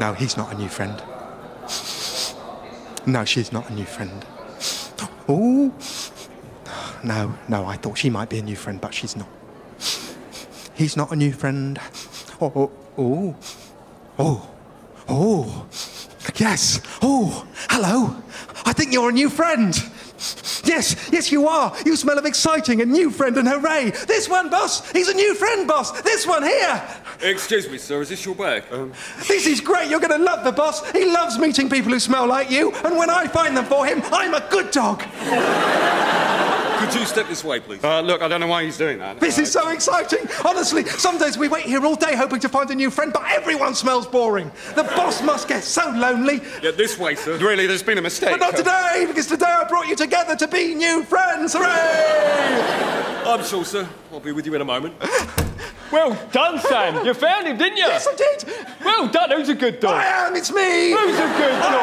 No, he's not a new friend. No, she's not a new friend. Oh. No, no, I thought she might be a new friend, but she's not. He's not a new friend. Oh, oh, oh. Oh. Yes. Oh, hello. I think you're a new friend. Yes, yes, you are. You smell of exciting, a new friend, and hooray. This one, boss. He's a new friend, boss. This one here. Excuse me, sir, is this your bag? Um, This is great. You're going to love the boss. He loves meeting people who smell like you, and when I find them for him, I'm a good dog. Could you step this way, please? Uh, look, I don't know why he's doing that. This is so exciting. Honestly, some days we wait here all day hoping to find a new friend, but everyone smells boring. The boss must get so lonely. Yeah, this way, sir. Really, there's been a mistake. But not today, because today I brought you together to be new friends. Hooray! I'm sure, sir. I'll be with you in a moment. Well done, Sam. You found him, didn't you? Yes, I did. Well done. Who's a good dog? I am. It's me. Who's a good dog?